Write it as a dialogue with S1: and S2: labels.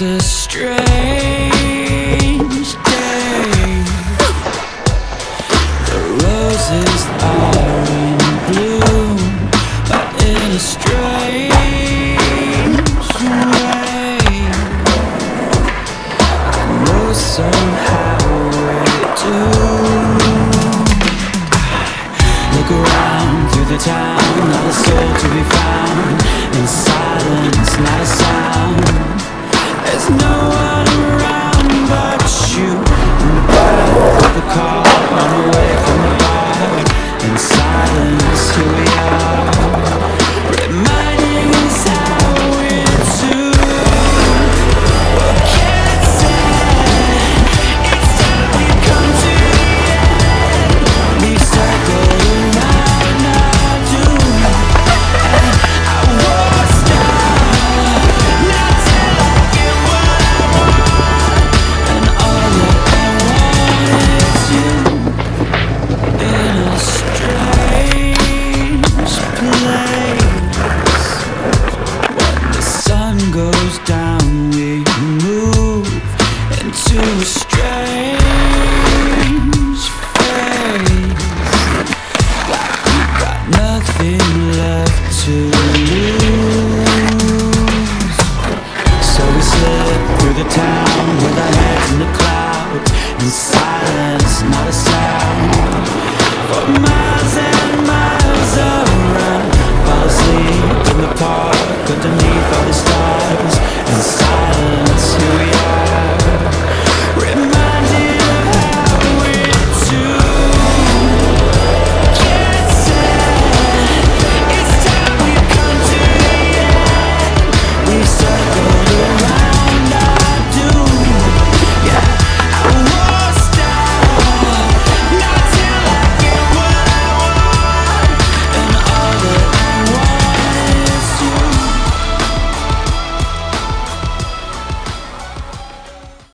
S1: It's a strange day. The roses are in bloom, but in a strange way. I know somehow we do. Look around through the town, not a soul to be found. In silence, strange got nothing left to lose. So we slip through the town With our heads in the clouds. In silence, not a sound. For miles and miles Fall asleep in the park Underneath all the stars. In silence, here we are.